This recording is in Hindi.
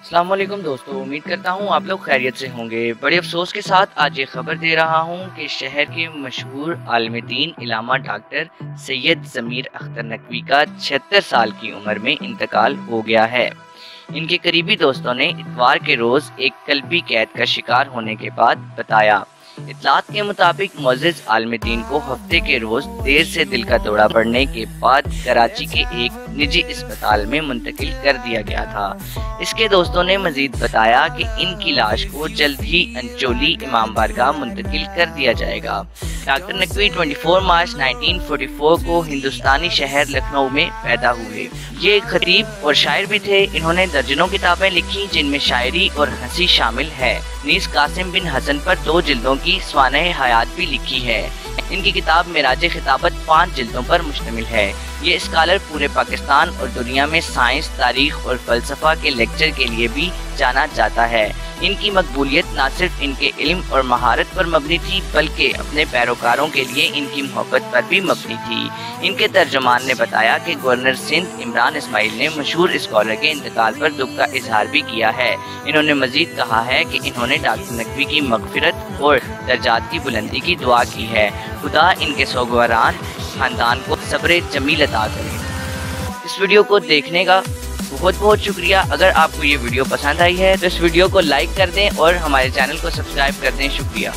अल्लाम दोस्तों, उम्मीद करता हूँ आप लोग खैरियत से होंगे। बड़े अफसोस के साथ आज ये खबर दे रहा हूँ कि शहर के मशहूर आलम दीन इलामा डॉक्टर सैयद ज़मीर अख्तर नकवी का छिहत्तर साल की उम्र में इंतकाल हो गया है। इनके करीबी दोस्तों ने इतवार के रोज़ एक कल्बी कैद का शिकार होने के बाद बताया। इतलात के मुताबिक मोजिज आलमदीन को हफ़्ते के रोज देर से दिल का दौरा पड़ने के बाद कराची के एक निजी अस्पताल में मुंतकिल कर दिया गया था। इसके दोस्तों ने मजीद बताया कि इनकी लाश को जल्द ही अंचोली इमाम बारगाह मुंतकिल कर दिया जाएगा। डॉक्टर नकवी 24 मार्च 1944 को हिंदुस्तानी शहर लखनऊ में पैदा हुए। ये खतीब और शायर भी थे। इन्होंने दर्जनों किताबें लिखी, जिनमें शायरी और हँसी शामिल है। नीस कासिम बिन हसन पर दो जिल्दों की स्वान हयात भी लिखी है। इनकी किताब मेराज खिताबत पाँच जिल्दों पर मुश्तमिल है। ये स्कॉलर पूरे पाकिस्तान और दुनिया में साइंस, तारीख और फलसफा के लेक्चर के लिए भी जाना जाता है। इनकी मकबूलियत न सिर्फ़ इनके इल्म और महारत पर मबनी थी, बल्कि अपने पैरोकारों के लिए इनकी मोहब्बत पर भी मबनी थी। इनके तर्जमान ने बताया कि गवर्नर सिंध इमरान इसमाइल ने मशहूर स्कॉलर के इंतकाल पर दुख का इजहार भी किया है। इन्होंने मजीद कहा है कि इन्होंने डॉक्टर नकवी की मगफरत और दर्जात की बुलंदी की दुआ की है। खुदा इनके सोगवारान खानदान को सब्र जमील अदा करें। इस वीडियो को देखने का बहुत बहुत शुक्रिया। अगर आपको ये वीडियो पसंद आई है तो इस वीडियो को लाइक कर दें और हमारे चैनल को सब्सक्राइब कर दें। शुक्रिया।